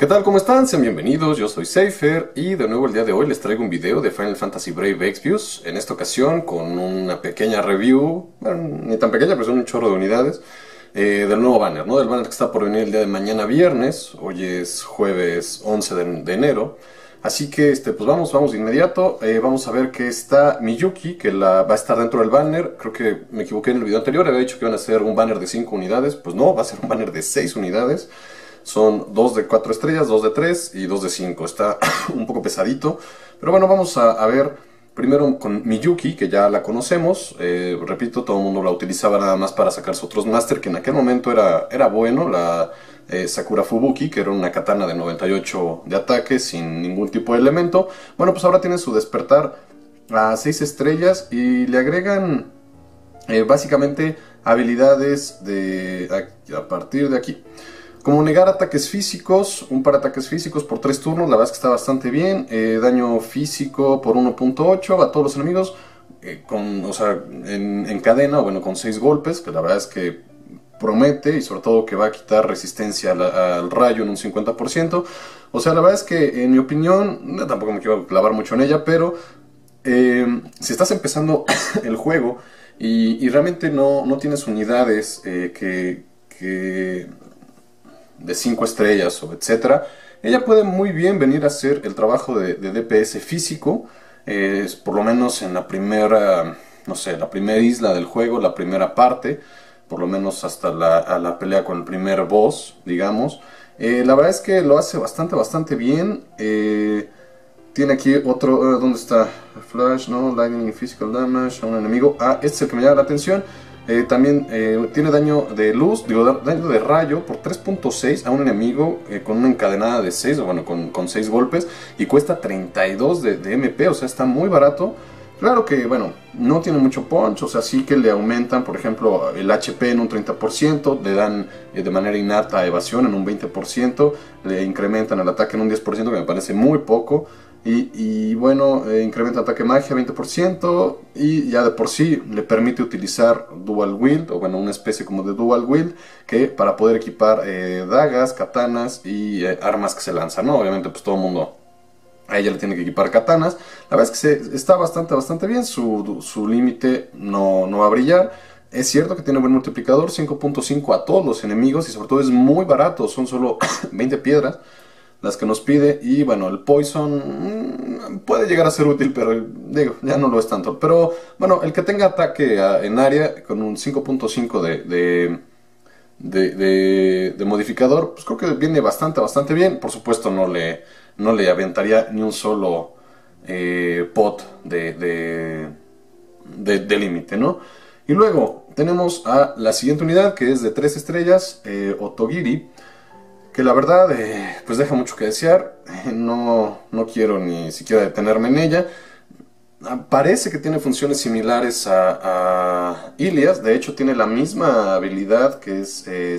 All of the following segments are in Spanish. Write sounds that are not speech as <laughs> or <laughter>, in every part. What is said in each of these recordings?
¿Qué tal? ¿Cómo están? Sean bienvenidos, yo soy Seifer y de nuevo el día de hoy les traigo un video de Final Fantasy Brave Exvius, en esta ocasión con una pequeña review, bueno, ni tan pequeña, pero son un chorro de unidades, eh, del nuevo banner, ¿no? Del banner que está por venir el día de mañana viernes, hoy es jueves 11 de, enero, así que este, pues vamos, vamos de inmediato, eh, vamos a ver que está Miyuki, que la, va a estar dentro del banner, creo que me equivoqué en el video anterior, había dicho que iban a ser un banner de 5 unidades, pues no, va a ser un banner de 6 unidades, son dos de 4 estrellas, dos de 3 y dos de 5. Está <coughs> un poco pesadito. Pero bueno, vamos a, ver primero con Miyuki, que ya la conocemos. Eh, repito, todo el mundo la utilizaba nada más para sacarse otros Master, que en aquel momento era, era bueno. La eh, Sakura Fubuki, que era una katana de 98 de ataque sin ningún tipo de elemento. Bueno, pues ahora tiene su despertar a 6 estrellas y le agregan eh, básicamente habilidades de a partir de aquí. Como negar ataques físicos, un par de ataques físicos por 3 turnos, la verdad es que está bastante bien. Eh, daño físico por 1.8 a todos los enemigos, eh, con, o sea, en, cadena, o bueno, con 6 golpes, que la verdad es que promete y sobre todo que va a quitar resistencia al, rayo en un 50%. O sea, la verdad es que en mi opinión, tampoco me quiero clavar mucho en ella, pero eh, si estás empezando <coughs> el juego y, realmente no, no, tienes unidades que, que de 5 estrellas o etcétera, ella puede muy bien venir a hacer el trabajo de, DPS físico, por lo menos en la primera, no sé, la primera isla del juego, la primera parte, por lo menos hasta la, la pelea con el primer boss, digamos. Eh, la verdad es que lo hace bastante, bastante bien. Eh, tiene aquí otro, eh, ¿dónde está? Flash, no, Lightning Physical Damage a un enemigo. Ah, este es el que me llama la atención. Eh, también eh, tiene daño de luz, digo, daño de rayo por 3.6 a un enemigo eh, con una encadenada de 6, o bueno, con, con 6 golpes, y cuesta 32 de, de, MP, o sea, está muy barato. Claro que, bueno, no tiene mucho punch, o sea, sí que le aumentan, por ejemplo, el HP en un 30%, le dan de manera innata evasión en un 20%, le incrementan el ataque en un 10%, que me parece muy poco. Y, bueno, eh, incrementa ataque magia 20% y ya de por sí le permite utilizar Dual Wield, o bueno, una especie como de Dual Wield, que para poder equipar eh, dagas, katanas y eh, armas que se lanzan, ¿no? Obviamente pues todo el mundo a ella le tiene que equipar katanas. La verdad es que está bastante, bastante bien, su, su límite no, no va a brillar. Es cierto que tiene buen multiplicador, 5.5 a todos los enemigos y sobre todo es muy barato, son solo <clears throat> 20 piedras las que nos pide. Y bueno, el Poison mm, puede llegar a ser útil, pero digo, ya no lo es tanto. Pero bueno, el que tenga ataque en área con un 5.5 de, de, de, modificador, pues creo que viene bastante, bastante bien. Por supuesto, no le, no le aventaría ni un solo eh, pot de, de, límite, ¿no? Y luego tenemos a la siguiente unidad que es de 3 estrellas, eh, Otogiri que la verdad eh, pues deja mucho que desear, no, no quiero ni siquiera detenerme en ella. Ah, parece que tiene funciones similares a, Ilias, de hecho tiene la misma habilidad que es eh,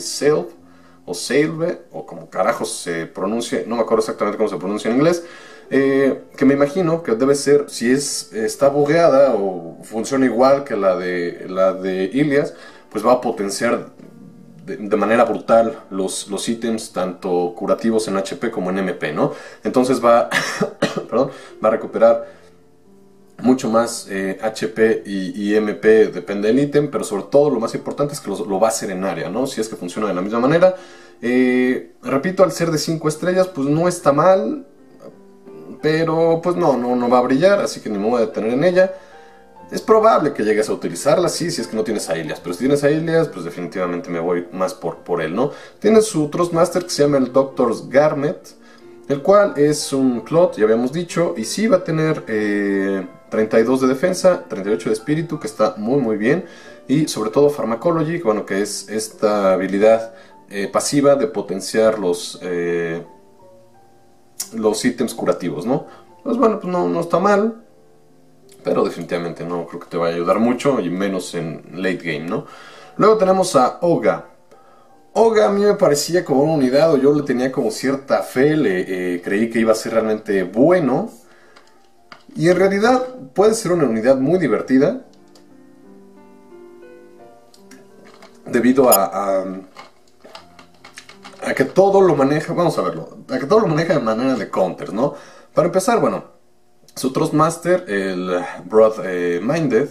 o Salve, o como carajos se pronuncia, no me acuerdo exactamente cómo se pronuncia en inglés, eh, que me imagino que debe ser, si es está bugueada o funciona igual que la de, la de Ilias, pues va a potenciar de, manera brutal los, los ítems, tanto curativos en HP como en MP, ¿no? Entonces va, <coughs> perdón, va a recuperar mucho más HP eh, y, MP, depende del ítem, pero sobre todo lo más importante es que lo, va a hacer en área, ¿no? Si es que funciona de la misma manera. Eh, repito, al ser de 5 estrellas, pues no está mal, pero pues no, no, no va a brillar, así que ni me voy a detener en ella. Es probable que llegues a utilizarla, sí, si es que no tienes a Ilias. Pero si tienes a Ilias, pues definitivamente me voy más por, por él, ¿no? Tiene su Trustmaster que se llama el Doctor's Garment, el cual es un Clot, ya habíamos dicho, y sí va a tener 32 eh, de defensa, 38 de espíritu, que está muy muy bien, y sobre todo Pharmacology, bueno, que es esta habilidad eh, pasiva de potenciar los, eh, los ítems curativos, ¿no? Pues bueno, pues no, no está mal, pero definitivamente no creo que te vaya a ayudar mucho y menos en late game, ¿no? Luego tenemos a Oga. Oga a mí me parecía como una unidad o yo le tenía como cierta fe, le eh, creí que iba a ser realmente bueno. Y en realidad puede ser una unidad muy divertida. Debido a, a, a que todo lo maneja, vamos a verlo, a que todo lo maneja de manera de counter, ¿no? Para empezar, bueno, su Master, el Broad eh, Minded,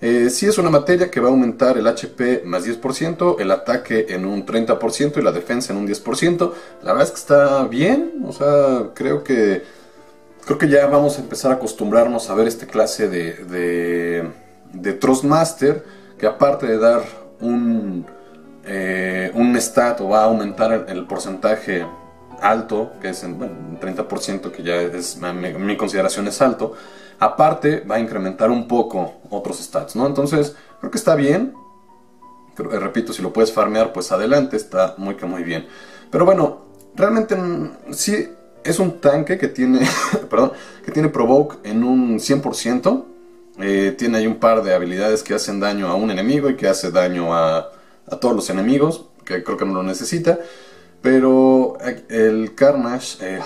eh, sí es una materia que va a aumentar el HP más 10%, el ataque en un 30% y la defensa en un 10%. La verdad es que está bien, o sea, creo que creo que ya vamos a empezar a acostumbrarnos a ver este clase de, de, de Trustmaster, que aparte de dar un, eh, un stat o va a aumentar el, porcentaje alto, que es en, bueno, un 30%, que ya es mi, consideración es alto, aparte va a incrementar un poco otros stats, ¿no? Entonces, creo que está bien. Eh, repito, si lo puedes farmear, pues adelante, está muy que muy bien. Pero bueno, realmente mm, sí es un tanque que tiene, <laughs> perdón, que tiene provoke en un 100%. Eh, tiene ahí un par de habilidades que hacen daño a un enemigo y que hace daño a, a todos los enemigos, que creo que no lo necesita. Pero eh, el Carnage eh,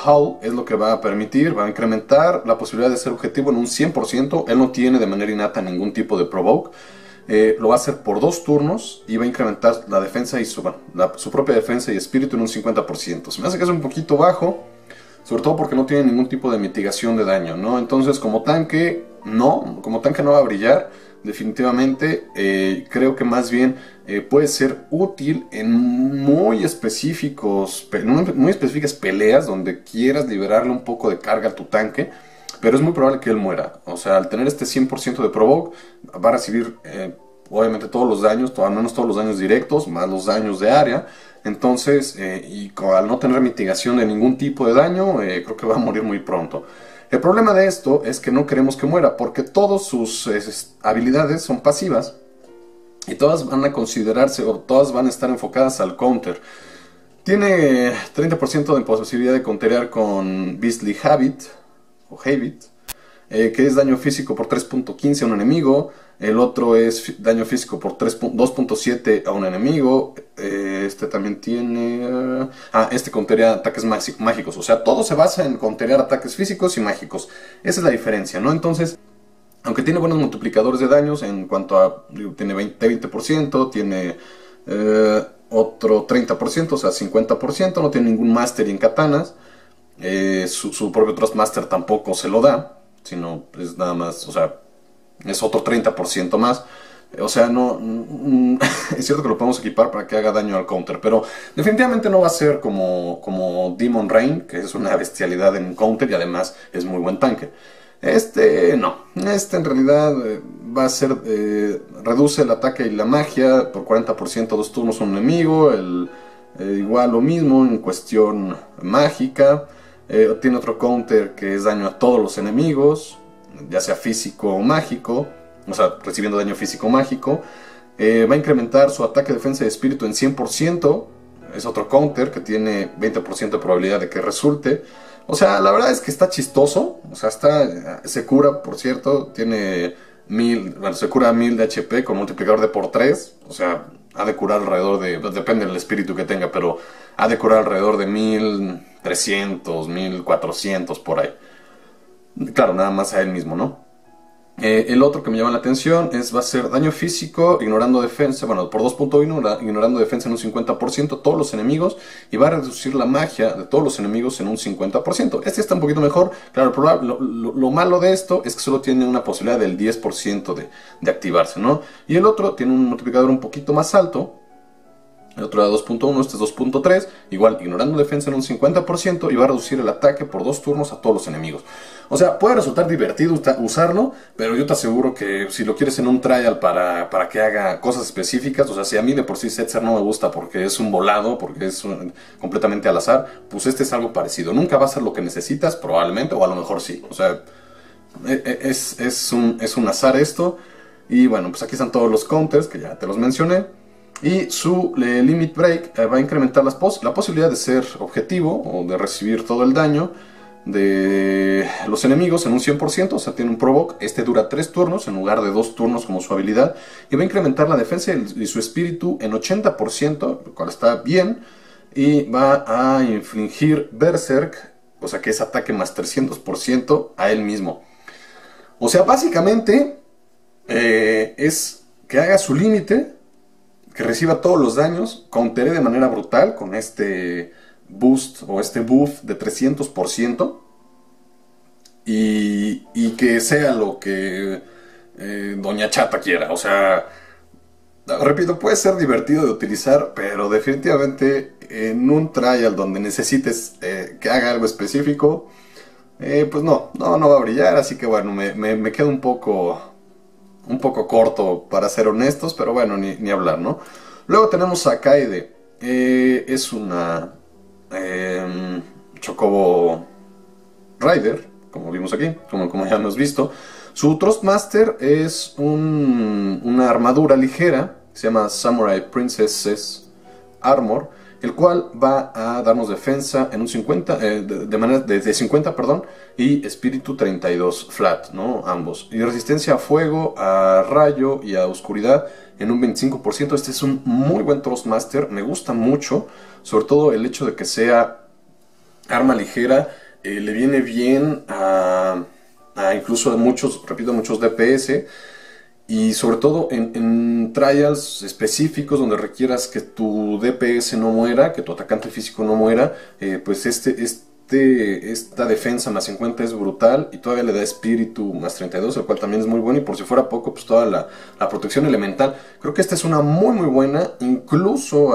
es lo que va a permitir, va a incrementar la posibilidad de ser objetivo en un 100%. Él no tiene de manera innata ningún tipo de provoke. lo va a hacer por dos turnos y va a incrementar la defensa y su, su propia defensa y espíritu en un 50%. Se me hace que es un poquito bajo sobre todo porque no tiene ningún tipo de mitigación de daño, ¿no? Entonces como tanque, no, como tanque no va a brillar, definitivamente eh, creo que más bien eh, puede ser útil en muy específicos, muy específicas peleas donde quieras liberarle un poco de carga a tu tanque, pero es muy probable que él muera. O sea, al tener este 100% de provoke, va a recibir eh, obviamente todos los daños, al menos todos los daños directos, más los daños de área. Entonces, y al no tener mitigación de ningún tipo de daño, creo que va a morir muy pronto. El problema de esto es que no queremos que muera, porque todas sus habilidades son pasivas y todas van a considerarse o todas van a estar enfocadas al counter. Tiene 30% de posibilidad de counterear con Beastly Habit o Habit, eh, que es daño físico por 3.15 a un enemigo, el otro es daño físico por 2.7 a un enemigo. Eh, este también tiene... Ah, este contería ataques mágicos. O sea, todo se basa en conterear ataques físicos y mágicos. Esa es la diferencia, ¿no? Entonces, aunque tiene buenos multiplicadores de daños en cuanto a... Tiene 20%, 20% tiene... Eh, otro 30%, o sea, 50%, no tiene ningún Master en katanas, eh, su, su, propio Master tampoco se lo da, sino es nada más, o sea, es otro 30% más. O sea, no <laughs> es cierto que lo podemos equipar para que haga daño al counter, pero definitivamente no va a ser como, como Demon Rain, que es una bestialidad en counter y además es muy buen tanque. Este no, este en realidad eh, va a ser, eh, reduce el ataque y la magia por 40% dos turnos a un enemigo, eh, igual lo mismo en cuestión mágica, tiene otro counter que es daño a todos los enemigos, ya sea físico o mágico, o sea, recibiendo daño físico o mágico. Eh, va a incrementar su ataque, defensa y espíritu en 100%. Es otro counter que tiene 20% de probabilidad de que resulte. O sea, la verdad es que está chistoso. O sea, está, se cura, por cierto, tiene mil, bueno, se cura 1000 de HP con multiplicador de por 3. O sea, ha de curar alrededor de, depende del espíritu que tenga, pero ha de curar alrededor de 1300, 1400 por ahí. Claro, nada más a él mismo, ¿no? Eh, el otro que me llama la atención es va a ser daño físico ignorando defensa, bueno, por 2.1 ignorando defensa en un 50% todos los enemigos y va a reducir la magia de todos los enemigos en un 50%. Este está un poquito mejor, claro, lo, lo, malo de esto es que solo tiene una posibilidad del 10% de, de activarse, ¿no? Y el otro tiene un multiplicador un poquito más alto, el otro era 2.1, este es 2.3, igual ignorando defensa en un 50% y va a reducir el ataque por dos turnos a todos los enemigos. O sea, puede resultar divertido usarlo, pero yo te aseguro que si lo quieres en un trial para, para que haga cosas específicas, o sea, si a mí de por sí Setzer no me gusta porque es un volado, porque es completamente al azar, pues este es algo parecido. Nunca va a ser lo que necesitas, probablemente, o a lo mejor sí. O sea, e, e, es, es, un, es un azar esto. Y bueno, pues aquí están todos los counters que ya te los mencioné y su limit break eh, va a incrementar las la posibilidad de ser objetivo o de recibir todo el daño de los enemigos en un 100%, o sea, tiene un provoke, este dura 3 turnos en lugar de 2 turnos como su habilidad, y va a incrementar la defensa y su espíritu en 80%, lo cual está bien, y va a infligir Berserk, o sea que es ataque más 300% a él mismo. O sea, básicamente eh, es que haga su límite que reciba todos los daños, counteré de manera brutal con este boost o este buff de 300% y, y que sea lo que eh, Doña Chata quiera. O sea, repito, puede ser divertido de utilizar, pero definitivamente en un trial donde necesites eh, que haga algo específico, eh, pues no, no, no va a brillar. Así que bueno, me, me, quedo un poco, un poco corto para ser honestos, pero bueno, ni, hablar, ¿no? Luego tenemos a Kaede. es una em, Chocobo Rider, como vimos aquí, como, como ya hemos visto. Su Trustmaster es una armadura ligera, se llama Samurai Princesses Armor, el cual va a darnos defensa en un 50, eh, de, manera de, 50, perdón, y espíritu 32 flat, ¿no? Ambos. Y resistencia a fuego, a rayo y a oscuridad en un 25%. Este es un muy buen Trustmaster, me gusta mucho, sobre todo el hecho de que sea arma ligera, eh, le viene bien a incluso muchos, repito, muchos DPS y sobre todo en, trials específicos donde requieras que tu DPS no muera, que tu atacante físico no muera, eh, pues este, este, esta defensa más 50 es brutal y todavía le da espíritu más 32, el cual también es muy bueno y por si fuera poco, pues toda la, protección elemental. Creo que esta es una muy muy buena, incluso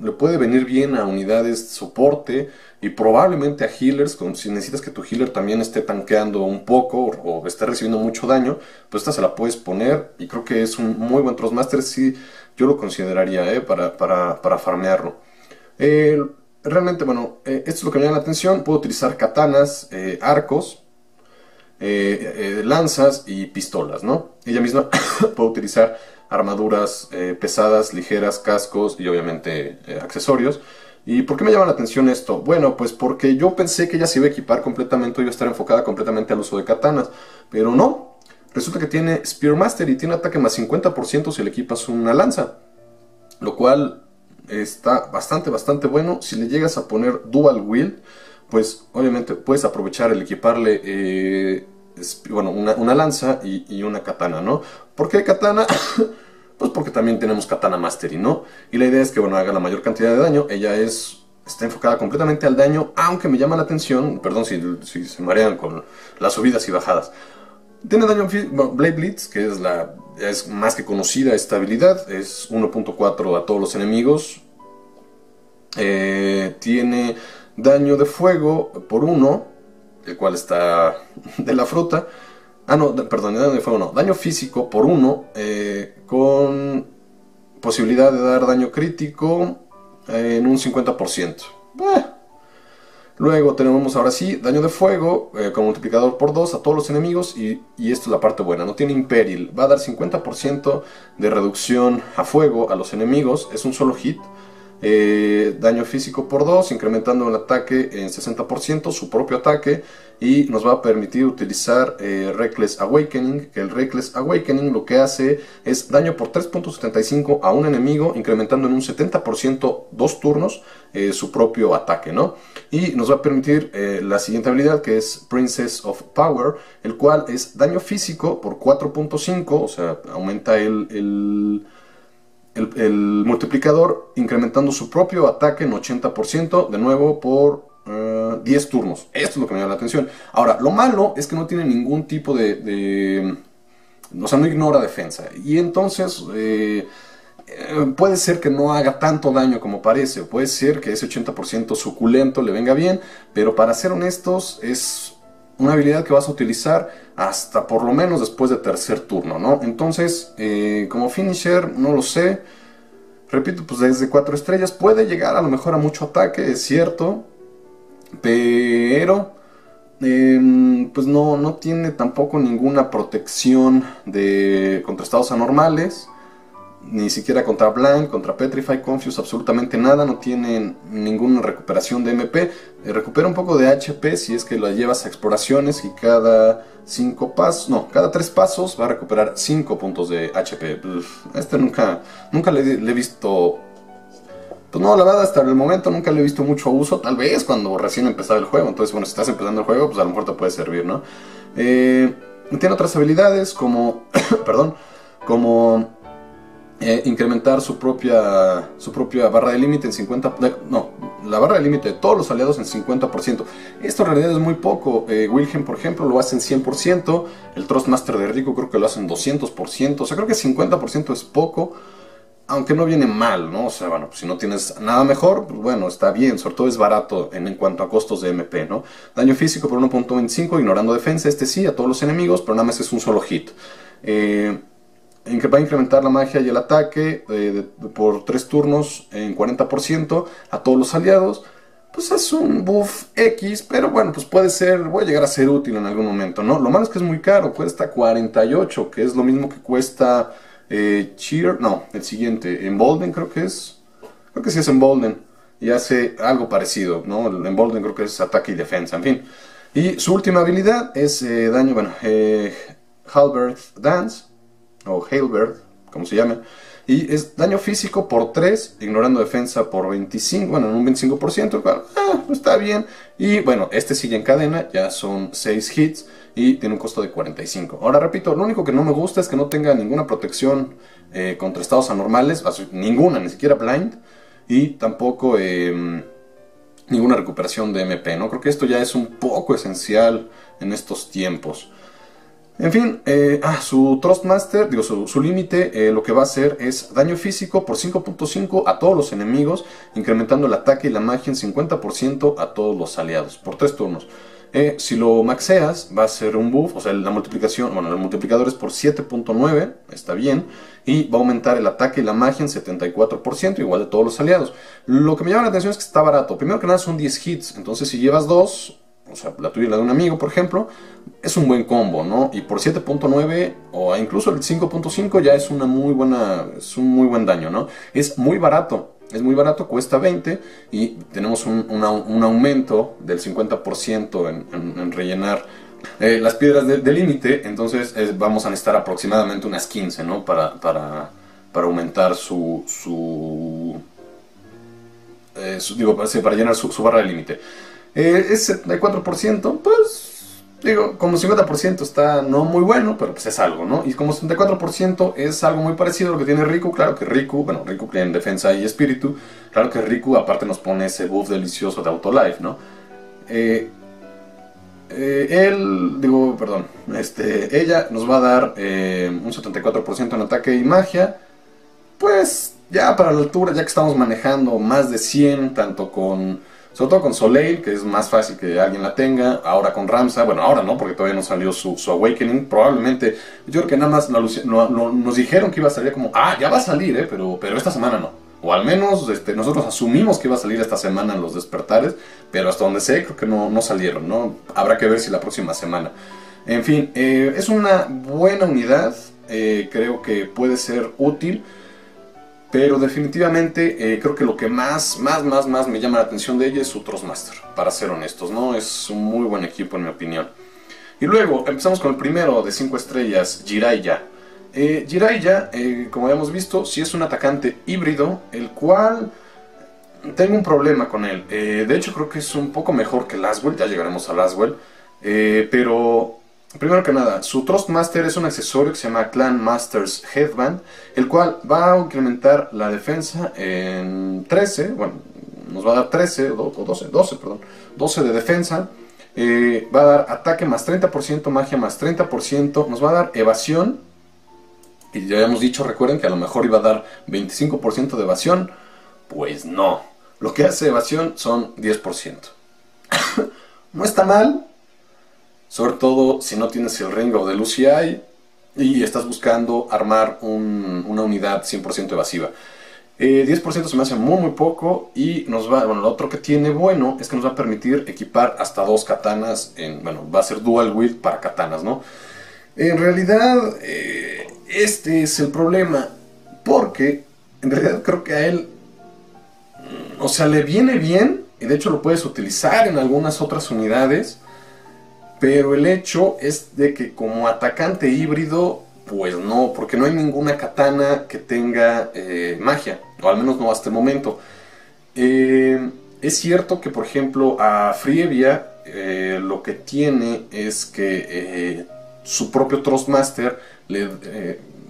le puede venir bien a unidades de soporte, y probablemente a healers, si necesitas que tu healer también esté tanqueando un poco o, esté recibiendo mucho daño, pues esta se la puedes poner y creo que es un muy buen Trustmaster, sí, yo lo consideraría eh, para, para, farmearlo. realmente, bueno, eh, esto es lo que me llama la atención, puedo utilizar katanas, eh, arcos, lanzas y pistolas, ¿no? Ella misma <coughs> puede utilizar armaduras pesadas, ligeras, cascos y obviamente accesorios. ¿Y por qué me llama la atención esto? Bueno, pues porque yo pensé que ella se iba a equipar completamente, iba a estar enfocada completamente al uso de katanas, pero no. Resulta que tiene Spearmaster y tiene ataque más 50% si le equipas una lanza, lo cual está bastante, bastante bueno. Si le llegas a poner Dual Wield, pues obviamente puedes aprovechar el equiparle eh, bueno, una, lanza y, y, una katana, ¿no? ¿Por qué katana? <coughs> Pues porque también tenemos Katana Mastery, ¿no? Y la idea es que, bueno, haga la mayor cantidad de daño. Ella es está enfocada completamente al daño, aunque me llama la atención, perdón si, se marean con las subidas y bajadas. Tiene daño Blade Blitz, que es la es más que conocida esta habilidad, es 1.4 a todos los enemigos. Eh, tiene daño de fuego por 1, el cual está <laughs> de la fruta. Ah, no, perdón, daño de fuego no. Daño físico por 1 eh, con posibilidad de dar daño crítico eh, en un 50%. Eh. Luego tenemos ahora sí daño de fuego con multiplicador por 2 a todos los enemigos y, y, esto es la parte buena, no tiene Imperil, va a dar 50% de reducción a fuego a los enemigos, es un solo hit, eh, daño físico por 2, incrementando el ataque en 60%, su propio ataque, y nos va a permitir utilizar eh, Reckless Awakening, el Reckless Awakening lo que hace es daño por 3.75 a un enemigo, incrementando en un 70% dos turnos eh, su propio ataque, ¿no? Y nos va a permitir la siguiente habilidad que es Princess of Power, el cual es daño físico por 4.5, o sea, aumenta el el, multiplicador incrementando su propio ataque en 80%, de nuevo por 10 eh, turnos. Esto es lo que me llama la atención. Ahora, lo malo es que no tiene ningún tipo de... o sea, no ignora defensa. Y entonces... Eh, eh, puede ser que no haga tanto daño como parece, puede ser que ese 80% suculento le venga bien, pero para ser honestos es una habilidad que vas a utilizar hasta por lo menos después de tercer turno, ¿no? Entonces, como finisher, no lo sé. Repito, pues desde 4 estrellas puede llegar a lo mejor a mucho ataque, es cierto. Pero, em, pues no, no tiene tampoco ninguna protección de contra estados anormales ni siquiera contra Blank, contra Petrify, Confuse, absolutamente nada, no tienen ninguna recuperación de MP. Eh, recupera un poco de HP si es que lo llevas a exploraciones y cada 5 pasos, no, cada 3 pasos va a recuperar 5 puntos de HP. Este nunca, nunca le, he visto... Pues no, la verdad, hasta el momento nunca le he visto mucho uso, tal vez cuando recién empezaba el juego. Entonces, bueno, si estás empezando el juego, pues a lo mejor te puede servir, ¿no? Eh, tiene otras habilidades como, <coughs> perdón, como eh, incrementar su propia, su propia barra de límite en 50%, no, la barra de límite de todos los aliados en 50%. Esto en realidad es muy poco. Eh, Wilhelm, por ejemplo, lo hace en 100%, el Trustmaster de Rico creo que lo hace en 200%, o sea, creo que 50% es poco, aunque no viene mal, ¿no? O sea, bueno, pues si no tienes nada mejor, pues bueno, está bien, sobre todo es barato en, cuanto a costos de MP, ¿no? Daño físico por 1.25, ignorando defensa, este sí, a todos los enemigos, pero nada más es un solo hit. Eh, va a incrementar la magia y el ataque eh, por 3 turnos en 40% a todos los aliados. Pues es un buff X, pero bueno, pues puede ser, voy a llegar a ser útil en algún momento, ¿no? Lo malo es que es muy caro, cuesta 48, que es lo mismo que cuesta eh, Cheer, no, el siguiente, Embolden creo que es, creo que sí es Embolden, y hace algo parecido, ¿no? El Embolden creo que es ataque y defensa, en fin. Y su última habilidad es eh, daño, bueno, Halberd Dance, o Hailbird, como se llama, y es daño físico por 3, ignorando defensa por 25, bueno, en un 25%, claro, ah, está bien. Y bueno, este sigue en cadena, ya son 6 hits y tiene un costo de 45. Ahora repito, lo único que no me gusta es que no tenga ninguna protección eh, contra estados anormales, ninguna, ni siquiera blind, y tampoco em, ninguna recuperación de MP, ¿no? Creo que esto ya es un poco esencial en estos tiempos. En fin, eh, ah, su Trustmaster, digo, su, límite eh, lo que va a hacer es daño físico por 5.5 a todos los enemigos, incrementando el ataque y la magia en 50% a todos los aliados, por 3 turnos. Eh, si lo maxeas, va a ser un buff, o sea, la multiplicación, bueno, el multiplicador es por 7.9, está bien, y va a aumentar el ataque y la magia en 74%, igual de todos los aliados. Lo que me llama la atención es que está barato. Primero que nada son 10 hits, entonces si llevas 2, o sea, la tuya y la de un amigo, por ejemplo, es un buen combo, ¿no? Y por 7.9 o incluso el 5.5 ya es una muy buena, es un muy buen daño, ¿no? Es muy barato, es muy barato, cuesta 20 y tenemos un, aumento del 50% en, rellenar eh, las piedras de, límite, entonces vamos a necesitar aproximadamente unas 15, ¿no? Para, para, para aumentar su, su, eh, digo, para, llenar su barra de límite. Eh, es 74%, pues digo, como 50% está no muy bueno, pero pues es algo, ¿no? Y como 74% es algo muy parecido a lo que tiene Riku, claro que Riku, bueno, Riku tiene defensa y espíritu, claro que Riku aparte nos pone ese buff delicioso de Autolife, ¿no? Eh, eh, él, digo, perdón, este, ella nos va a dar un 74% en ataque y magia, pues ya para la altura, ya que estamos manejando más de 100, tanto con sobre todo con Soleil, que es más fácil que alguien la tenga. Ahora con Ramsa, bueno, ahora no, porque todavía no salió su, Awakening. Probablemente, yo creo que nada más nos dijeron que iba a salir como, ah, ya va a salir, ¿eh? pero, pero esta semana no. O al menos este, nosotros asumimos que iba a salir esta semana en los despertares, pero hasta donde sé, creo que no, no salieron, ¿no? Habrá que ver si la próxima semana. En fin, eh, es una buena unidad, eh, creo que puede ser útil. Pero definitivamente eh, creo que lo que más, más, más, más me llama la atención de ella es su Trustmaster, para ser honestos, ¿no? Es un muy buen equipo en mi opinión. Y luego empezamos con el primero de 5 estrellas, Jiraiya. Eh, Jiraiya, eh, como hemos visto, sí es un atacante híbrido, el cual tengo un problema con él. Eh, de hecho creo que es un poco mejor que Laswell, ya llegaremos a Laswell. pero Primero que nada, su Trustmaster es un accesorio que se llama Clan Masters Headband, el cual va a incrementar la defensa en 13, bueno, nos va a dar 13, o 12, 12, perdón, 12 de defensa, eh, va a dar ataque más 30%, magia más 30%, nos va a dar evasión, y ya hemos dicho, recuerden que a lo mejor iba a dar 25% de evasión, pues no, lo que hace evasión son 10%. <coughs> no está mal, sobre todo si no tienes el Ring of the UCI y estás buscando armar una unidad 100% evasiva. 10% eh, se me hace muy muy poco y nos va, bueno, lo otro que tiene bueno es que nos va a permitir equipar hasta dos katanas, en, bueno, va a ser dual wield para katanas, ¿no? En realidad, eh, este es el problema, porque en realidad creo que a él, mm, o sea, le viene bien, y de hecho lo puedes utilizar en algunas otras unidades, pero el hecho es de que como atacante híbrido, pues no, porque no hay ninguna katana que tenga eh, magia, o al menos no hasta el momento. Eh, es cierto que, por ejemplo, a Frievia eh, lo que tiene es que su propio Trustmaster le,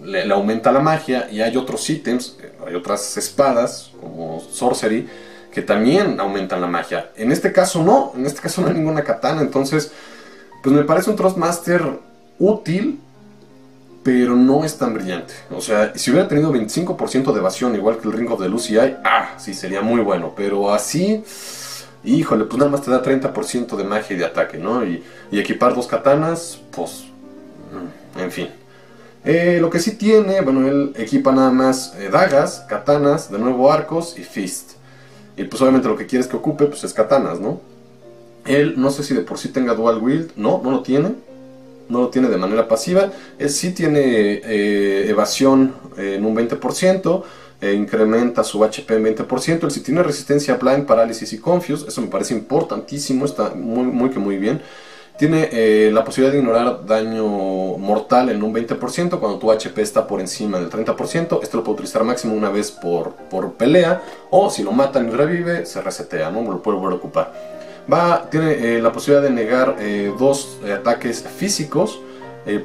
le, aumenta la magia y hay otros ítems, hay otras espadas como sorcery que también aumentan la magia. En este caso no, en este caso no hay ninguna katana, entonces pues me parece un Trustmaster útil, pero no es tan brillante. O sea, si hubiera tenido 25% de evasión igual que el Ring of the Lucy ah, sí, sería muy bueno, pero así... Híjole, pues nada más te da 30% de magia y de ataque, ¿no? Y, y equipar dos katanas, pues... Mm, en fin. Eh, lo que sí tiene, bueno, él equipa nada más eh, dagas, katanas, de nuevo arcos y fist. Y pues obviamente lo que quieres que ocupe pues es katanas, ¿no? Él no sé si de por sí tenga dual wield, no, no lo tiene. No lo tiene de manera pasiva. Él sí tiene eh, evasión en un 20%, incrementa su HP en 20%. Él sí tiene resistencia a blind, parálisis y confuse. Eso me parece importantísimo, está muy, muy que muy bien. Tiene eh, la posibilidad de ignorar daño mortal en un 20% cuando tu HP está por encima del 30%. Esto lo puede utilizar máximo una vez por, por pelea. O si lo matan y revive, se resetea, ¿no? Lo puede volver a ocupar. Va, tiene eh, la posibilidad de negar eh, dos ataques físicos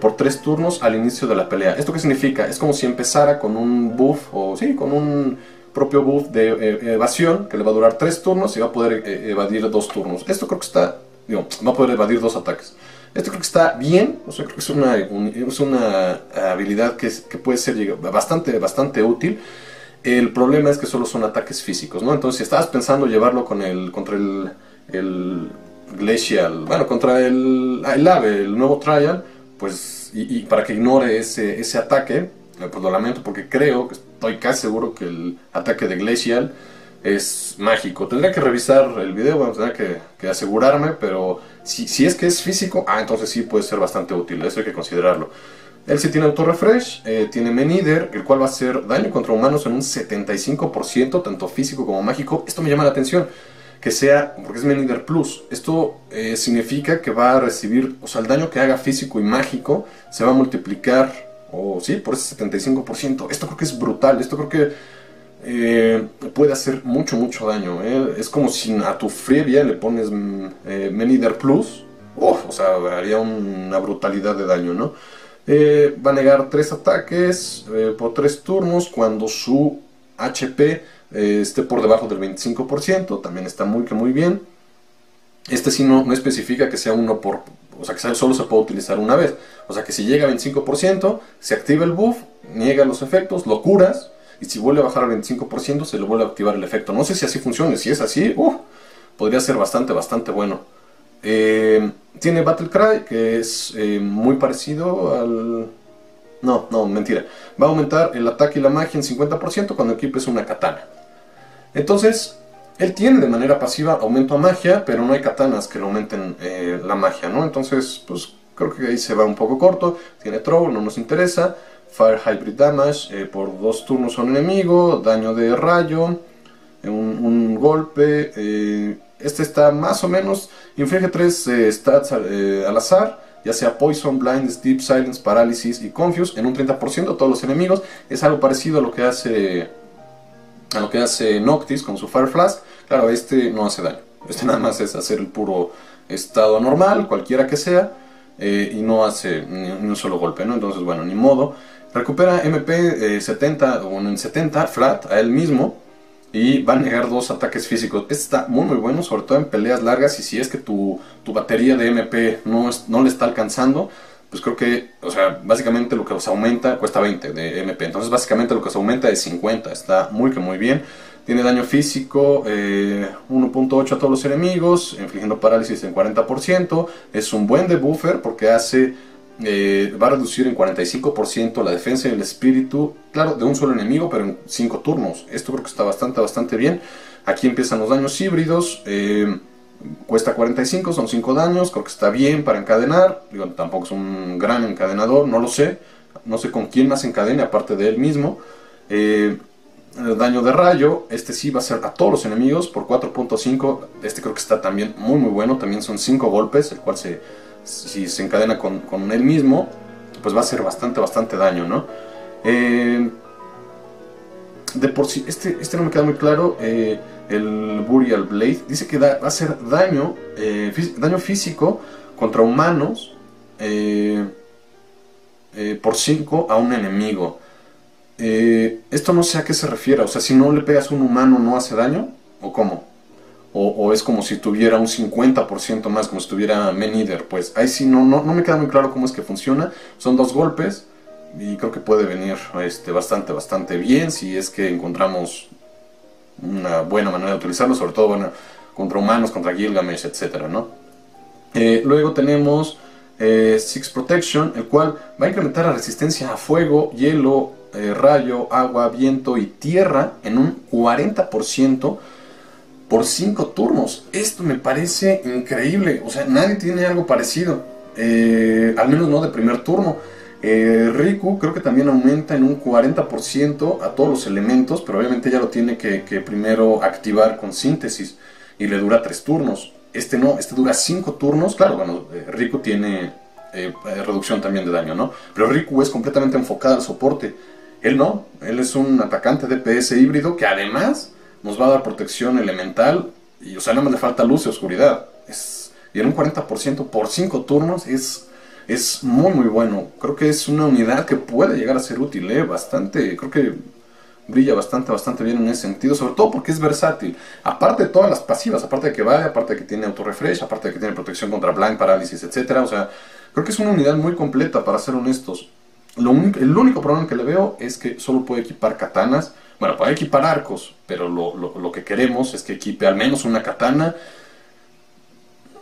por tres turnos al inicio de la pelea. ¿Esto qué significa? Es como si empezara con un buff, o sí, con un propio buff de evasión que le va a durar tres turnos y va a poder evadir dos turnos. Esto creo que está va a poder evadir dos ataques. Esto creo que está bien, o sea, creo que es una, es una habilidad que, que, puede ser bastante, bastante útil. El problema es que solo son ataques físicos, ¿no? Entonces, si estabas pensando llevarlo con el, contra el, el Glacial, bueno, contra el, el AVE, el nuevo Trial, pues, y, para que ignore ese, ese ataque, eh, pues lo lamento porque creo, estoy casi seguro que el ataque de Glacial es mágico. Tendría que revisar el video, bueno, tendría que, asegurarme, pero si, si, es que es físico, ah, entonces sí puede ser bastante útil, eso hay que considerarlo. Él sí tiene auto refresh, eh, tiene Menider, el cual va a hacer daño contra humanos en un 75%, tanto físico como mágico. Esto me llama la atención, que sea, porque es Menider Plus. Esto eh, significa que va a recibir, o sea, el daño que haga físico y mágico se va a multiplicar, o sí, por ese 75%. Esto creo que es brutal, esto creo que eh, puede hacer mucho, mucho daño. ¿eh? Es como si a tu Frevia le pones mm, Menider Plus. o sea, haría una brutalidad de daño, ¿no? va a negar tres ataques por tres turnos cuando su HP esté por debajo del 25%. También está muy, que muy bien. Este sí no, no especifica que sea uno por... O sea, que solo se puede utilizar una vez. O sea, que si llega a 25%, se activa el buff, niega los efectos, lo curas y si vuelve a bajar al 25% se le vuelve a activar el efecto. No sé si así funciona, si es así, uh, podría ser bastante, bastante bueno. Eh, tiene Battle Cry, que es eh, muy parecido al... No, no, mentira. Va a aumentar el ataque y la magia en 50% cuando equipes una katana. Entonces, él tiene de manera pasiva aumento a magia, pero no hay katanas que le aumenten eh, la magia, ¿no? Entonces, pues creo que ahí se va un poco corto. Tiene Throw, no nos interesa. Fire Hybrid Damage eh, por dos turnos a un enemigo, daño de rayo, eh, un, golpe. Este está más o menos, inflige tres stats al, azar, ya sea Poison, Blind, Deep Silence, Parálisis y Confuse, en un 30% a todos los enemigos. Es algo parecido a lo que hace a lo que hace Noctis con su Fire Flask. Claro, este no hace daño. Este <laughs> nada más es hacer el puro estado normal, cualquiera que sea, y no hace ni, un solo golpe, ¿no? Entonces, bueno, ni modo. Recupera MP 70 eh, o en 70 flat a él mismo y va a negar dos ataques físicos. Este está muy muy bueno, sobre todo en peleas largas y si es que tu, tu batería de MP no, no le está alcanzando, pues creo que, o sea, básicamente lo que se aumenta cuesta 20 de MP. Entonces básicamente lo que se aumenta es 50, está muy que muy bien. Tiene daño físico 1.8 eh, a todos los enemigos, infligiendo parálisis en 40%. Es un buen debuffer porque hace eh, va a reducir en 45% la defensa y el espíritu, claro, de un solo enemigo, pero en 5 turnos. Esto creo que está bastante, bastante bien. Aquí empiezan los daños híbridos. Eh, cuesta 45, son 5 daños. Creo que está bien para encadenar. Digo, tampoco es un gran encadenador, no lo sé. No sé con quién más encadene, aparte de él mismo. Eh, el daño de rayo, este sí va a ser a todos los enemigos por 4.5. Este creo que está también muy, muy bueno. También son 5 golpes, el cual se si se encadena con, con, él mismo, pues va a hacer bastante, bastante daño, ¿no? Eh, de por sí, este, este no me queda muy claro, eh, el Burial Blade, dice que va a hacer daño, eh, daño físico contra humanos eh, por 5 a un enemigo. Esto no sé a qué se refiere, o sea, si no le pegas a un humano no hace daño, o cómo. O, es como si tuviera un 50% más, como si tuviera Menider, pues ahí sí no, no, no me queda muy claro cómo es que funciona. Son dos golpes y creo que puede venir este, bastante, bastante bien si es que encontramos una buena manera de utilizarlo, sobre todo contra humanos, contra Gilgamesh, etc. ¿no? Eh, luego tenemos eh, Six Protection, el cual va a incrementar la resistencia a fuego, hielo, eh, rayo, agua, viento y tierra en un 40% por 5 turnos. Esto me parece increíble. O sea, nadie tiene algo parecido. al menos no de primer turno. Riku creo que también aumenta en un 40% a todos los elementos, pero obviamente ya lo tiene que, que primero activar con síntesis y le dura 3 turnos. Este no, este dura 5 turnos. Claro, bueno, eh, Riku tiene eh, reducción también de daño, ¿no? Pero Riku es completamente enfocado al soporte. Él no, él es un atacante DPS híbrido que además nos va a dar protección elemental y, o sea, nada más le falta luz y oscuridad. Es, y en un 40% por 5 turnos es, es muy, muy bueno. Creo que es una unidad que puede llegar a ser útil, ¿eh? Bastante, creo que brilla bastante, bastante bien en ese sentido, sobre todo porque es versátil. Aparte de todas las pasivas, aparte de que vale, aparte de que tiene auto-refresh, aparte de que tiene protección contra blind, parálisis, etcétera. O sea, creo que es una unidad muy completa, para ser honestos. Lo el único problema que le veo es que solo puede equipar katanas. Bueno, puede equipar arcos, pero lo, lo que queremos es que equipe al menos una katana.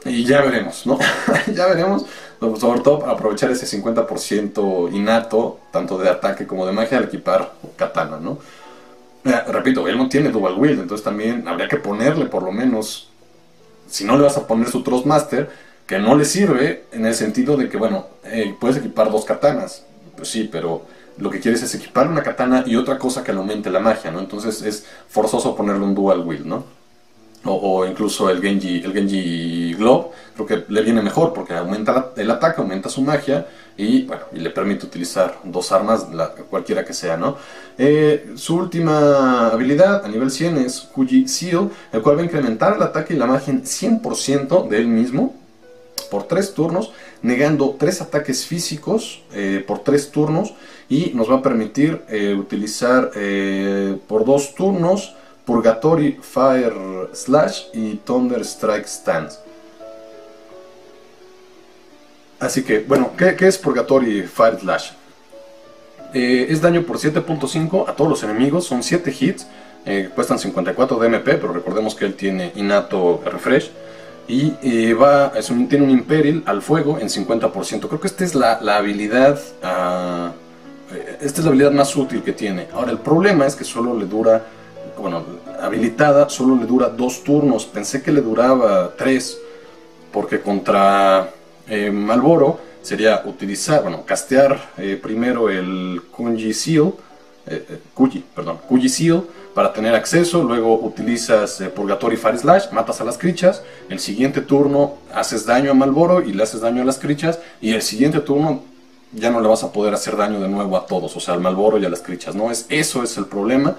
Y ya veremos, ¿no? <laughs> ya veremos. Sobre todo aprovechar ese 50% innato, tanto de ataque como de magia, al equipar katana, ¿no? repito, él no tiene Dual Wield, entonces también habría que ponerle por lo menos, si no le vas a poner su Trustmaster, que no le sirve en el sentido de que, bueno, eh, puedes equipar dos katanas, pues sí, pero lo que quieres es equipar una katana y otra cosa que le aumente la magia, ¿no? Entonces es forzoso ponerle un Dual Wield, ¿no? O, incluso el Genji, el Genji Globe, creo que le viene mejor porque aumenta el ataque, aumenta su magia y, bueno, y le permite utilizar dos armas, cualquiera que sea, ¿no? Eh, su última habilidad a nivel 100 es Kuji Seal, el cual va a incrementar el ataque y la magia en 100% de él mismo por 3 turnos, negando 3 ataques físicos eh, por 3 turnos y nos va a permitir eh, utilizar por 2 turnos Purgatory Fire Slash y Thunder Strike Stance. Así que, bueno, ¿qué, es Purgatory Fire Slash? Eh, es daño por 7.5 a todos los enemigos, son 7 hits, eh, cuestan 54 de MP, pero recordemos que él tiene innato refresh. Y va, tiene un Imperil al fuego en 50%. Creo que esta es la, habilidad. Ah, eh, esta es la habilidad más útil que tiene. Ahora, el problema es que solo le dura bueno, habilitada solo le dura dos turnos. Pensé que le duraba tres, porque contra eh, Malboro sería utilizar, bueno, castear eh, primero el Kunji Seal, eh, Kuji, perdón, Kuji Seal para tener acceso, luego utilizas Purgatory Fire Slash, matas a las crichas, el siguiente turno haces daño a Malboro y le haces daño a las crichas, y el siguiente turno ya no le vas a poder hacer daño de nuevo a todos, o sea, al Malboro y a las crichas, ¿no? Es, eso es el problema.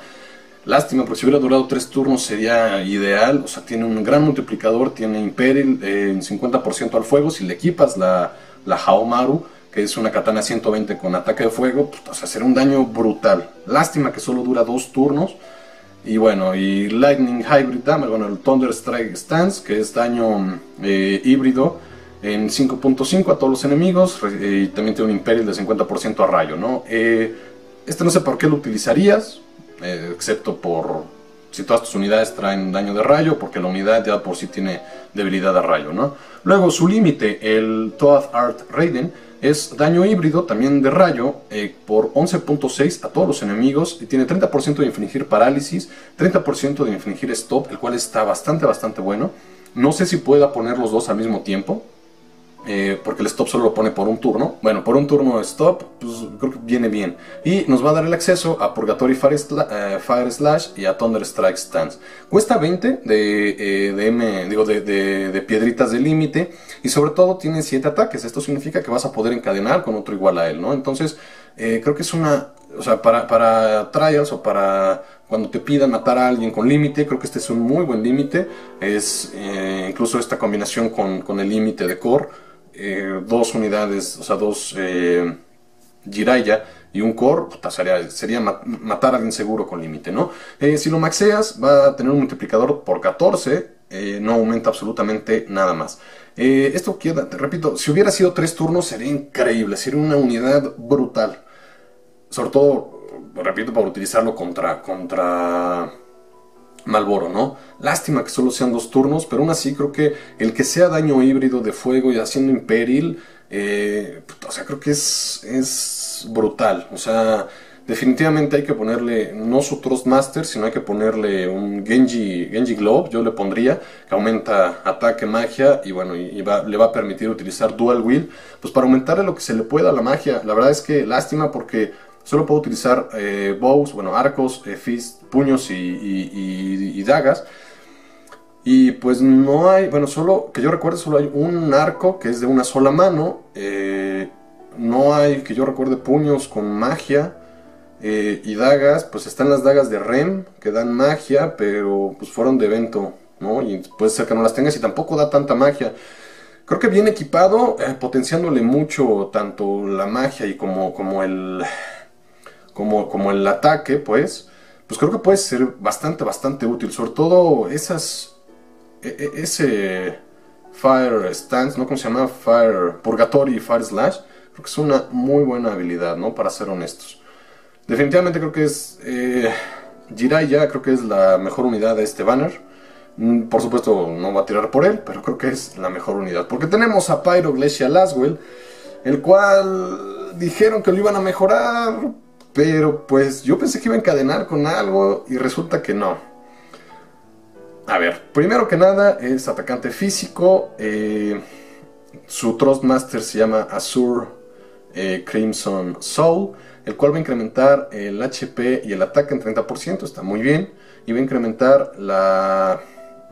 Lástima, porque si hubiera durado tres turnos sería ideal. O sea, tiene un gran multiplicador, tiene Imperil eh, en 50% al fuego. Si le equipas la, la Haomaru, que es una katana 120 con ataque de fuego, pues, o sea, será un daño brutal. Lástima que solo dura dos turnos. Y bueno, y Lightning Hybrid Damage, bueno, el Thunder Strike Stance, que es daño eh, híbrido en 5.5 a todos los enemigos. y también tiene un Imperil de 50% a rayo, ¿no? Eh, este no sé por qué lo utilizarías eh, excepto por si todas tus unidades traen daño de rayo, porque la unidad ya por sí tiene debilidad a rayo, ¿no? Luego su límite, el Toad Art Raiden, es daño híbrido también de rayo eh, por 11.6 a todos los enemigos y tiene 30% de infligir parálisis, 30% de infligir stop, el cual está bastante bastante bueno. No sé si pueda poner los dos al mismo tiempo, eh, porque el stop solo lo pone por un turno. Bueno, por un turno de stop, pues creo que viene bien. Y nos va a dar el acceso a Purgatory Fire, eh, Slash y a Thunder Strike Stance. Cuesta 20 de, eh, M, digo, de, piedritas de límite y sobre todo tiene 7 ataques. Esto significa que vas a poder encadenar con otro igual a él, ¿no? Entonces, creo que es una, o sea, para, para trials o para cuando te pidan matar a alguien con límite, creo que este es un muy buen límite. Es incluso esta combinación con, con el límite de core eh, dos unidades, o sea, dos, eh, Jiraiya y un core, sería, matar a alguien seguro con límite, ¿no? Eh, si lo maxeas, va a tener un multiplicador por 14, eh, no aumenta absolutamente nada más. Esto queda, repito, si hubiera sido tres turnos sería increíble, sería una unidad brutal. Sobre todo, repito, para utilizarlo contra, contra Malboro, ¿no? Lástima que solo sean dos turnos, pero aún así creo que el que sea daño híbrido de fuego y haciendo imperil, o sea, creo que es, es brutal. O sea, definitivamente hay que ponerle no su Master, sino hay que ponerle un Genji, Genji Globe, yo le pondría, que aumenta ataque, magia y bueno, y, le va a permitir utilizar Dual Wheel, pues para aumentarle lo que se le pueda a la magia. La verdad es que lástima porque solo puedo utilizar eh, bows, bueno, arcos, eh, fist, puños y, dagas. Y pues no hay, bueno, solo que yo recuerde, solo hay un arco que es de una sola mano. Eh, no hay que yo recuerde puños con magia. Eh, y dagas, pues están las dagas de Rem que dan magia, pero pues fueron de evento, ¿no? Y puede ser que no las tengas y tampoco da tanta magia. Creo que bien equipado, eh, potenciándole mucho tanto la magia y como, como el como, como el ataque, pues, pues creo que puede ser bastante, bastante útil. Sobre todo esas, e, e, ese Fire Stance, ¿no? ¿Cómo se llama? Fire Purgatory y Fire Slash. Creo que es una muy buena habilidad, ¿no? Para ser honestos. Definitivamente creo que es... Eh, Jiraiya creo que es la mejor unidad de este banner. Mm, por supuesto no va a tirar por él, pero creo que es la mejor unidad. Porque tenemos a Pyro Glacial Laswell, el cual dijeron que lo iban a mejorar, pero pues yo pensé que iba a encadenar con algo y resulta que no. A ver, primero que nada es atacante físico. Eh, su Master se llama Azure eh, Crimson Soul el cual va a incrementar el HP y el ataque en 30%, está muy bien, y va a incrementar la,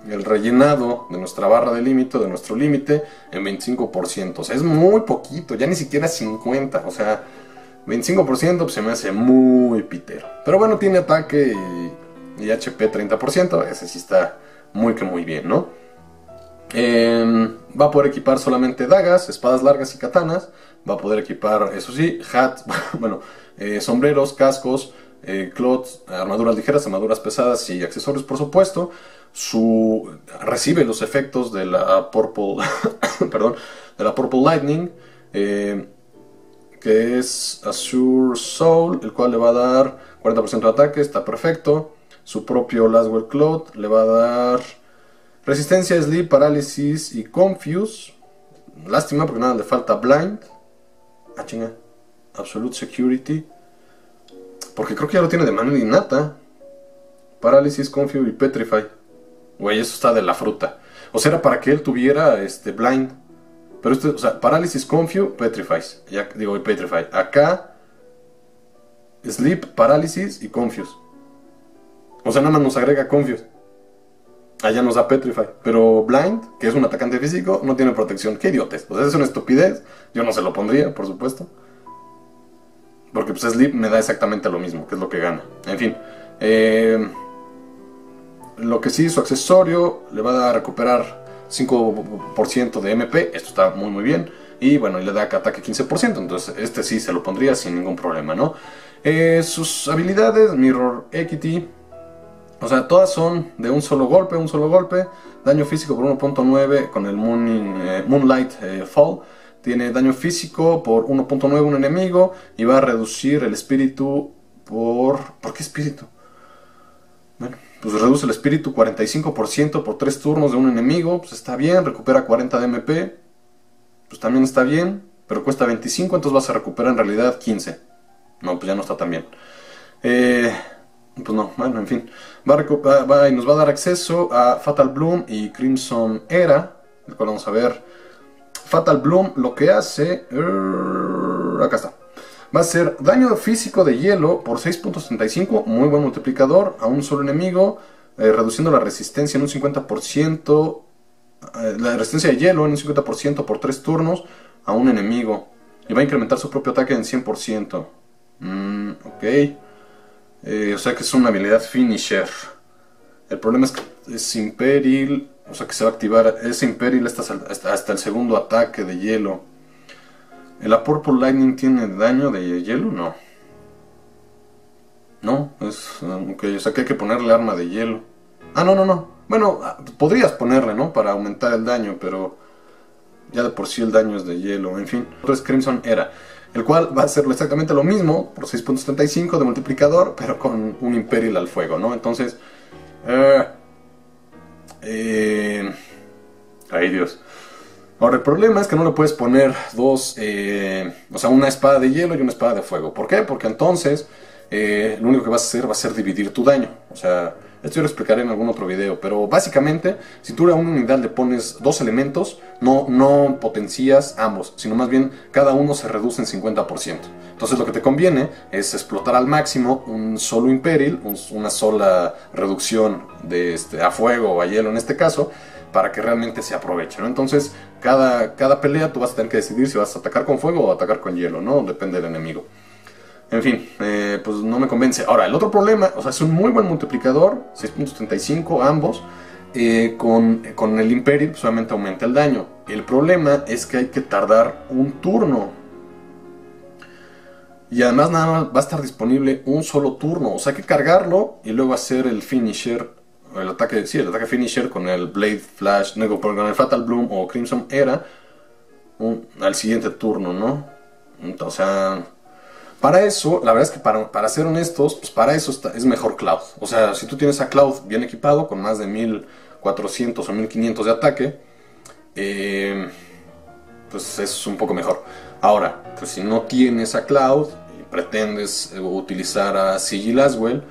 el rellenado de nuestra barra de límite, de nuestro límite, en 25%. O sea, es muy poquito, ya ni siquiera 50%, o sea, 25% pues, se me hace muy pitero. Pero bueno, tiene ataque y, HP 30%, ese sí está muy que muy bien, ¿no? Em, va a poder equipar solamente dagas, espadas largas y katanas. Va a poder equipar, eso sí, hats, <laughs> bueno, eh, sombreros, cascos, eh, clots, armaduras ligeras, armaduras pesadas y accesorios, por supuesto. Su, recibe los efectos de la Purple, <coughs> perdón, de la Purple Lightning, eh, que es Azure Soul, el cual le va a dar 40% de ataque, está perfecto. Su propio Laswell Cloth le va a dar resistencia, sleep, parálisis y confuse. Lástima porque nada le falta blind. Ah, chinga. Absolute Security. Porque creo que ya lo tiene de manera innata. Parálisis, Confuse y Petrify. Güey, eso está de la fruta. O sea, era para que él tuviera este blind. Pero este, o sea, Parálisis, Confuse, Petrify. Ya digo, Petrify. Acá, Sleep, Parálisis y Confuse. O sea, nada más nos agrega Confuse. Allá nos da Petrify. Pero Blind, que es un atacante físico, no tiene protección. Qué idiotes. O sea, es una estupidez. Yo no se lo pondría, por supuesto. Porque pues Sleep me da exactamente lo mismo, que es lo que gana. En fin. Eh, lo que sí, su accesorio le va a recuperar 5% de MP. Esto está muy muy bien. Y bueno, le da ataque 15%. Entonces este sí se lo pondría sin ningún problema, ¿no? Eh, sus habilidades, Mirror Equity. O sea, todas son de un solo golpe, un solo golpe. Daño físico por 1.9 con el eh, Moonlight Fall tiene daño físico por 1.9 un enemigo y va a reducir el espíritu por... ¿Por qué espíritu? Bueno, pues reduce el espíritu 45% por 3 turnos de un enemigo, pues está bien, recupera 40 de MP, pues también está bien, pero cuesta 25, entonces vas a recuperar en realidad 15. No, pues ya no está tan bien. Eh, pues no, bueno, en fin. Va, a y nos va a dar acceso a Fatal Bloom y Crimson Era, el cual vamos a ver Fatal Bloom lo que hace... Acá está. Va a ser daño físico de hielo por 6.75, muy buen multiplicador a un solo enemigo, eh, reduciendo la resistencia en un 50%, eh, la resistencia de hielo en un 50% por 3 turnos a un enemigo. Y va a incrementar su propio ataque en 100%. Mm, ok. Eh, o sea que es una habilidad finisher. El problema es que es Imperil o sea que se va a activar ese Imperil hasta, hasta, el segundo ataque de hielo. ¿El Purple Lightning tiene daño de hielo? No. No, es... Ok, o sea que hay que ponerle arma de hielo. Ah, no, no, no. Bueno, ah, podrías ponerle, ¿no? Para aumentar el daño, pero... Ya de por sí el daño es de hielo, en fin. Entonces Crimson era el cual va a ser exactamente lo mismo por 6.75 de multiplicador, pero con un Imperial al fuego, ¿no? Entonces, eh, eh, ay Dios. Ahora, el problema es que no le puedes poner dos, eh, o sea, una espada de hielo y una espada de fuego. ¿Por qué? Porque entonces lo único que vas a hacer va a ser dividir tu daño. O sea, esto yo lo explicaré en algún otro video, pero básicamente, si tú a una unidad le pones dos elementos, no, no potencias ambos, sino más bien cada uno se reduce en 50%. Entonces lo que te conviene es explotar al máximo un solo Imperil, una sola reducción de este, a fuego o a hielo en este caso, para que realmente se aproveche, Entonces, cada, cada pelea tú vas a tener que decidir si vas a atacar con fuego o atacar con hielo, ¿no? Depende del enemigo. En fin, eh, pues no me convence. Ahora, el otro problema, o sea, es un muy buen multiplicador, 6.35 ambos, eh, con, con, el Imperial pues, solamente aumenta el daño. El problema es que hay que tardar un turno. Y además nada más va a estar disponible un solo turno. O sea, hay que cargarlo y luego hacer el finisher, el ataque, finisher con el Blade Flash, no, con el Fatal Bloom o Crimson Era al siguiente turno, ¿no? O sea para eso, la verdad es que para, para ser honestos, pues para eso es mejor Cloud. O sea, si tú tienes a Cloud bien equipado, con más de 1400 o 1500 de ataque, eh, pues es un poco mejor. Ahora, pues si no tienes a Cloud y pretendes eh, utilizar a Sigil Aswell,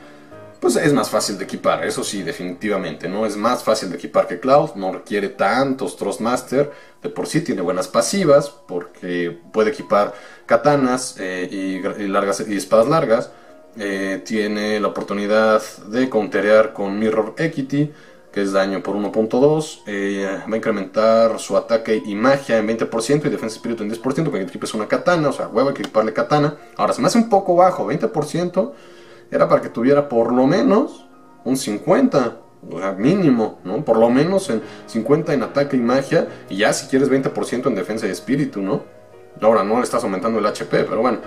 pues es más fácil de equipar, eso sí, definitivamente, ¿no? Es más fácil de equipar que Cloud, no requiere tantos Thrustmaster, de por sí tiene buenas pasivas, porque puede equipar katanas eh, y, largas, y espadas largas, eh, tiene la oportunidad de counterear con Mirror Equity, que es daño por 1.2, eh, va a incrementar su ataque y magia en 20% y defensa espíritu en 10%, porque equipes una katana, o sea, huevo hay que equiparle katana. Ahora, se me hace un poco bajo, 20%, era para que tuviera por lo menos un 50, o sea, mínimo, ¿no? Por lo menos en 50 en ataque y magia, y ya si quieres 20% en defensa y espíritu, ¿no? Ahora no le estás aumentando el HP, pero bueno.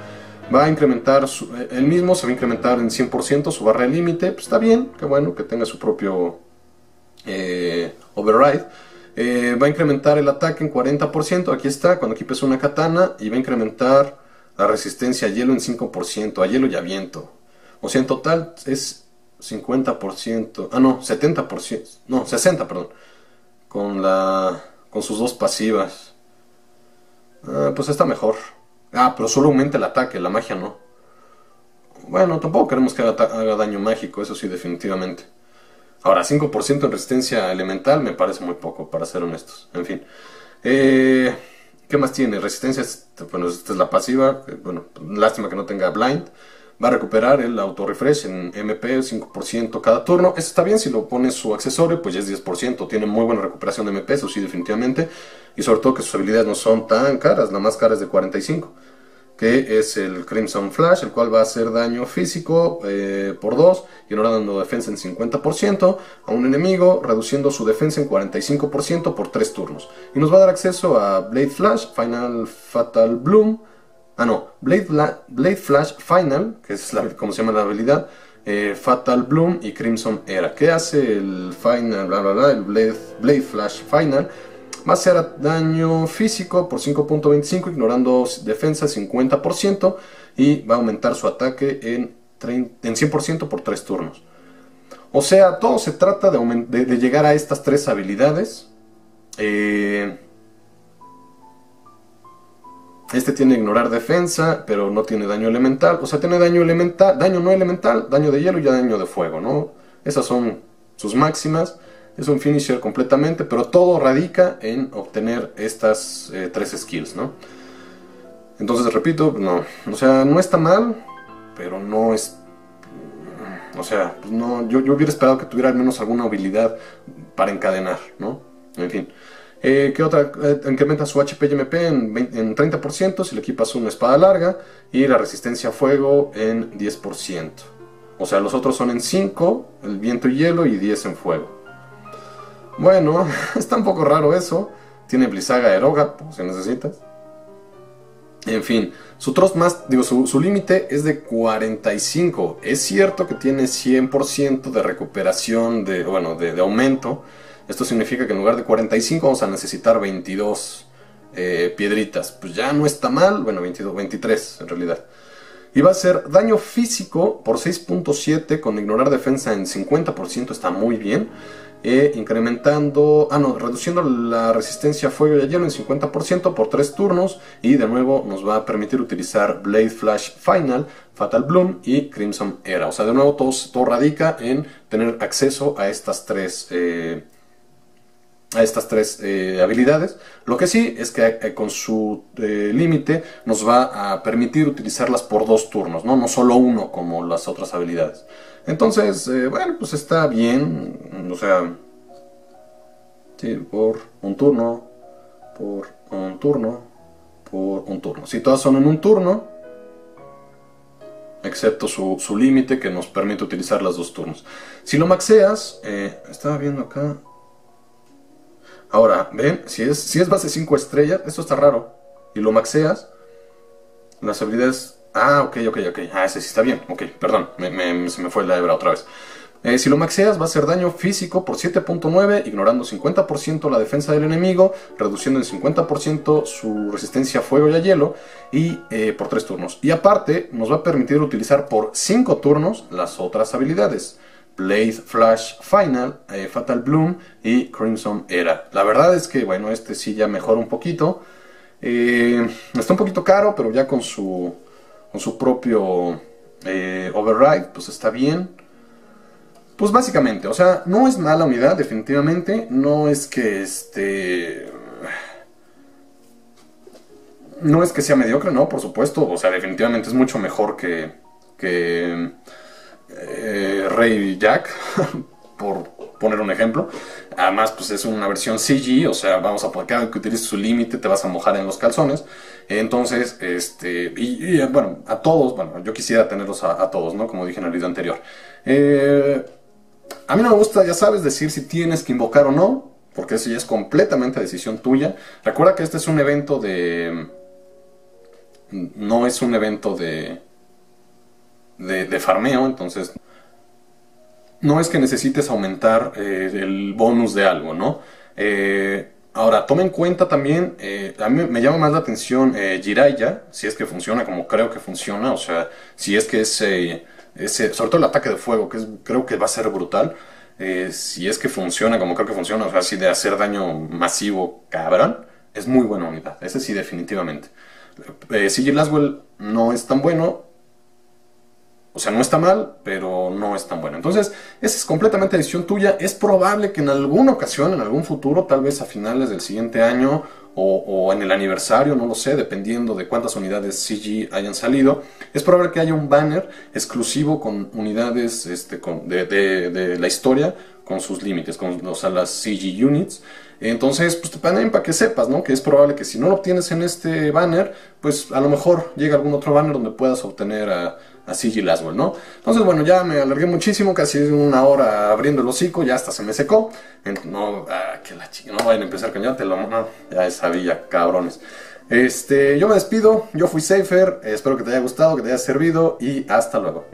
Va a incrementar, su, él mismo se va a incrementar en 100% su barra de límite, pues está bien, qué bueno que tenga su propio eh, override. Eh, va a incrementar el ataque en 40%, aquí está, cuando equipes una katana, y va a incrementar la resistencia a hielo en 5%, a hielo y a viento. O sea, en total es 50%, ah no, 70%, no, 60, perdón, con la con sus dos pasivas. Ah, pues está mejor. Ah, pero solo aumenta el ataque, la magia no. Bueno, tampoco queremos que haga, daño mágico, eso sí, definitivamente. Ahora, 5% en resistencia elemental me parece muy poco, para ser honestos. En fin. Eh, ¿Qué más tiene? Resistencia, bueno, esta es la pasiva. Bueno, lástima que no tenga blind va a recuperar el auto refresh en MP 5% cada turno. Eso está bien si lo pones su accesorio, pues ya es 10%. Tiene muy buena recuperación de MP, eso sí, definitivamente. Y sobre todo que sus habilidades no son tan caras, la más cara es de 45. Que es el Crimson Flash, el cual va a hacer daño físico eh, por 2 y ahora dando defensa en 50% a un enemigo, reduciendo su defensa en 45% por 3 turnos. Y nos va a dar acceso a Blade Flash, Final Fatal Bloom, Ah, no. Blade, Flash Final, que es la, como se llama la habilidad. Eh, Fatal Bloom y Crimson Era. ¿Qué hace el Final? Bla, bla, bla. El Blade, Blade Flash Final. Va a hacer daño físico por 5.25, ignorando defensa 50%. Y va a aumentar su ataque en, en 100% por 3 turnos. O sea, todo se trata de, de llegar a estas tres habilidades. Eh, este tiene ignorar defensa, pero no tiene daño elemental. O sea, tiene daño elemental, daño no elemental, daño de hielo y daño de fuego, ¿no? Esas son sus máximas. Es un finisher completamente, pero todo radica en obtener estas eh, tres skills, ¿no? Entonces, repito, no. O sea, no está mal, pero no es... O sea, pues no, yo, yo hubiera esperado que tuviera al menos alguna habilidad para encadenar, ¿no? En fin. Eh, ¿Qué otra? Eh, incrementa su HP y MP en, en 30% si le equipas una espada larga y la resistencia a fuego en 10%. O sea, los otros son en 5, el viento y hielo y 10 en fuego. Bueno, <laughs> está un poco raro eso. Tiene Blizaga Eroga, si necesitas. En fin, su trust más, digo, su, límite es de 45. Es cierto que tiene 100% de recuperación, de, bueno, de, aumento. Esto significa que en lugar de 45 vamos a necesitar 22 eh, piedritas. Pues ya no está mal, bueno, 22, 23 en realidad. Y va a ser daño físico por 6.7 con ignorar defensa en 50%, está muy bien e incrementando, ah no, reduciendo la resistencia a fuego y a hielo en 50% por 3 turnos y de nuevo nos va a permitir utilizar Blade Flash Final, Fatal Bloom y Crimson Era. O sea, de nuevo todo, todo radica en tener acceso a estas tres, eh, a estas tres eh, habilidades. Lo que sí es que eh, con su límite nos va a permitir utilizarlas por dos turnos, ¿no? no solo uno como las otras habilidades. Entonces, eh, bueno, pues está bien, o sea, sí, por un turno, por un turno, por un turno. Si todas son en un turno, excepto su, límite que nos permite utilizar las dos turnos. Si lo maxeas, eh, estaba viendo acá. Ahora, ven, si es, si es base 5 estrellas, esto está raro. Y lo maxeas, las habilidades Ah, ok, ok, ok. Ah, ese sí está bien. Ok, perdón, se me fue la hebra otra vez. Eh, si lo maxeas va a hacer daño físico por 7.9, ignorando 50% la defensa del enemigo, reduciendo en 50% su resistencia a fuego y a hielo, y eh, por 3 turnos. Y aparte, nos va a permitir utilizar por 5 turnos las otras habilidades. Blade Flash Final, eh, Fatal Bloom y Crimson Era. La verdad es que, bueno, este sí ya mejora un poquito. está un poquito caro, pero ya con su con su propio eh, override, pues está bien. Pues básicamente, o sea, no es mala unidad, definitivamente. No es que este. No es que sea mediocre, no, por supuesto. O sea, definitivamente es mucho mejor que. que. Eh, Rey Jack, <laughs> por poner un ejemplo. Además, pues es una versión CG, o sea, vamos a cada que utilices su límite te vas a mojar en los calzones. Entonces, este, y, bueno, a todos, bueno, yo quisiera tenerlos a, todos, ¿no? Como dije en el video anterior. Eh, a mí no me gusta, ya sabes, decir si tienes que invocar o no, porque eso ya es completamente decisión tuya. Recuerda que este es un evento de... No es un evento de... De, farmeo, entonces no es que necesites aumentar eh, el bonus de algo, ¿no? Eh, ahora, toma en cuenta también, eh, a mí me llama más la atención Jiraiya, si es que funciona como creo que funciona, o sea, si es que ese, ese sobre todo el ataque de fuego, que creo que va a ser brutal, si es que funciona como creo que funciona, o sea, así de hacer daño masivo cabrón, es muy buena unidad, ese sí definitivamente. Sigil Laswell no es tan bueno, o sea, no está mal, pero no es tan bueno. Entonces, esa es completamente decisión tuya. Es probable que en alguna ocasión, en algún futuro, tal vez a finales del siguiente año o, en el aniversario, no lo sé, dependiendo de cuántas unidades CG hayan salido, es probable que haya un banner exclusivo con unidades este, de, la historia con sus límites, con o sea, las CG units. Entonces, pues ponen para que sepas, ¿no? Que es probable que si no lo obtienes en este banner, pues a lo mejor llega algún otro banner donde puedas obtener a así Laswell, ¿no? Entonces, bueno, ya me alargué muchísimo, casi una hora abriendo el hocico, ya hasta se me secó. No, ah, que la chica, no vayan a empezar con ya te lo, no, ya sabía, cabrones. Este, yo me despido, yo fui Safer, espero que te haya gustado, que te haya servido y hasta luego.